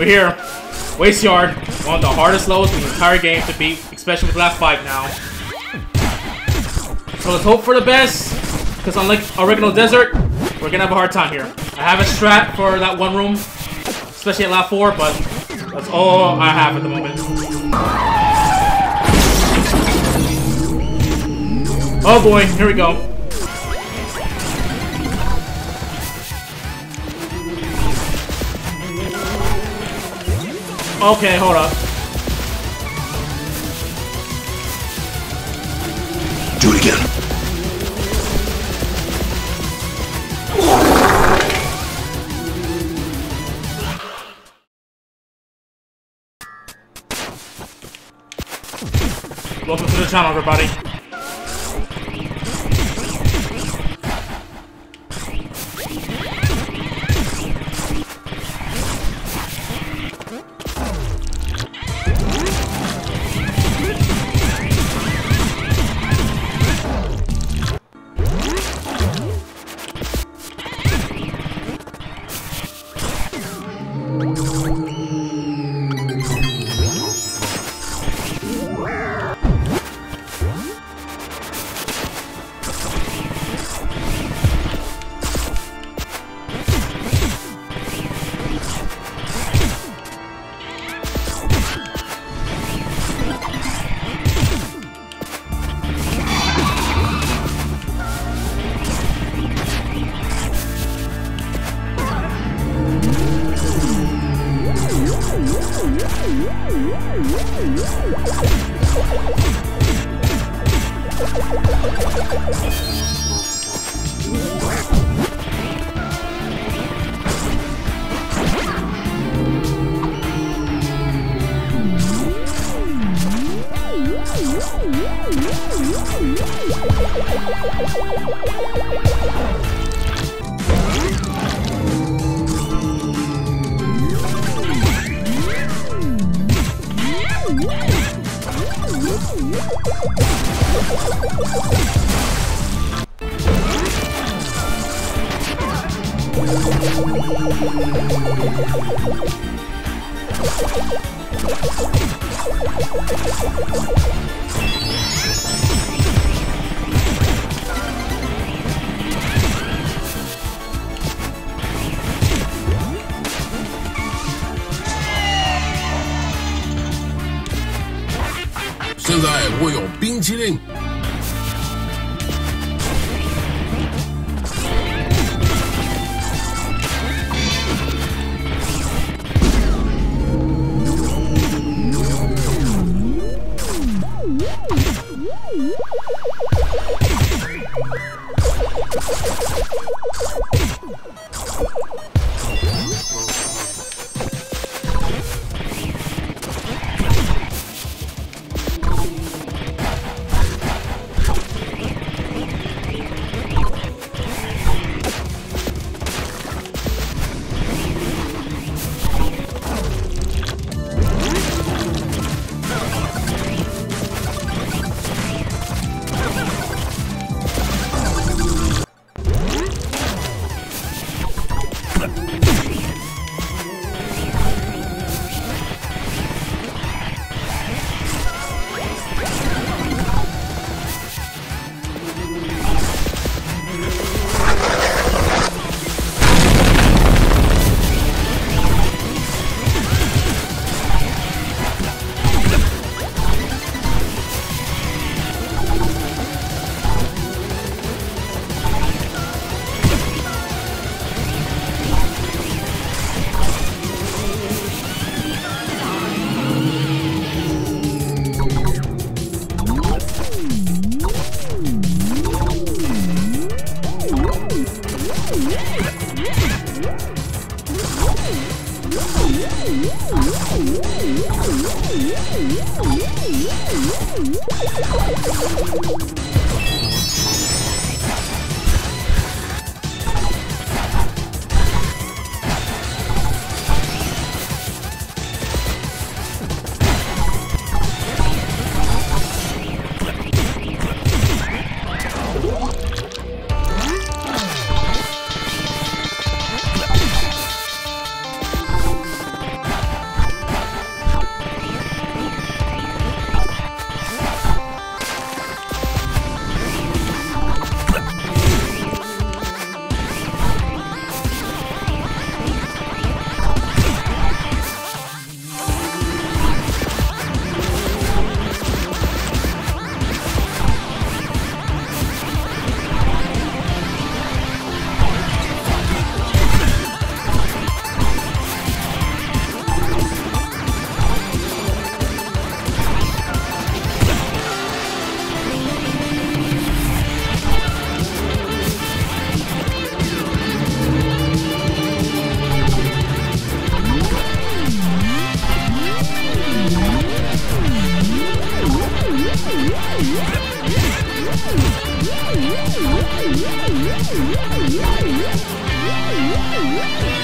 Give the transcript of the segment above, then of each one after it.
We're here. Wasteyard. One of the hardest levels in the entire game to beat, especially with last fight now. So let's hope for the best, because unlike Oregano Desert, we're gonna have a hard time here. I have a strat for that one room, especially at lap 4, but that's all I have at the moment. Oh boy, here we go. Okay, hold up. Do it again. Welcome to the channel, everybody. 现在我有冰淇淋。Oh, Woo!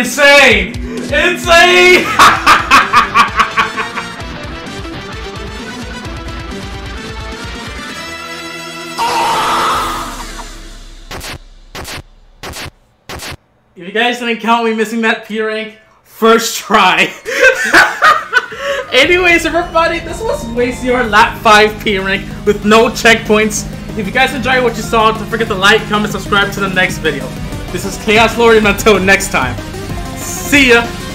Insane! Insane! If you guys didn't count me missing that P rank, first try. Anyways, everybody, this was Wasteyard lap 5 P rank with no checkpoints. If you guys enjoyed what you saw, don't forget to like, comment, subscribe to the next video. This is Chaos Lord, and until next time, See ya!